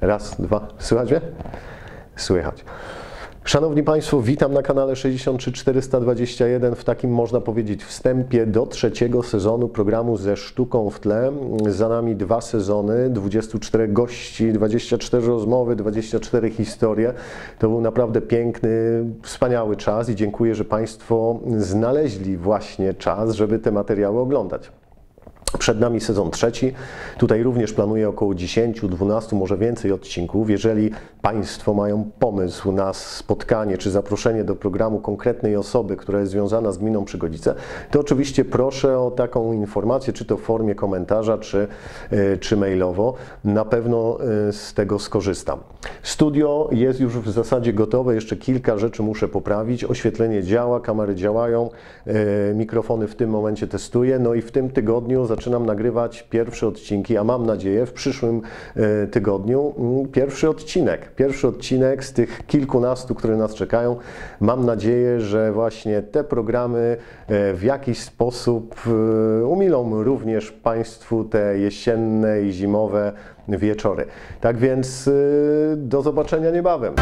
Raz, dwa. Słychać mnie? Słychać. Szanowni Państwo, witam na kanale 63421 w takim, można powiedzieć, wstępie do trzeciego sezonu programu ze sztuką w tle. Za nami dwa sezony, 24 gości, 24 rozmowy, 24 historie. To był naprawdę piękny, wspaniały czas i dziękuję, że Państwo znaleźli właśnie czas, żeby te materiały oglądać. Przed nami sezon trzeci. Tutaj również planuję około 10, 12, może więcej odcinków. Jeżeli Państwo mają pomysł na spotkanie czy zaproszenie do programu konkretnej osoby, która jest związana z gminą Przygodzice, to oczywiście proszę o taką informację, czy to w formie komentarza, czy, e, czy mailowo. Na pewno e, z tego skorzystam. Studio jest już w zasadzie gotowe. Jeszcze kilka rzeczy muszę poprawić. Oświetlenie działa, kamery działają, e, mikrofony w tym momencie testuję. No i w tym tygodniu zaczynam nagrywać pierwsze odcinki, a mam nadzieję w przyszłym e, tygodniu mm, pierwszy odcinek. Pierwszy odcinek z tych kilkunastu, które nas czekają. Mam nadzieję, że właśnie te programy e, w jakiś sposób e, umilą również Państwu te jesienne i zimowe wieczory. Tak więc do zobaczenia niebawem.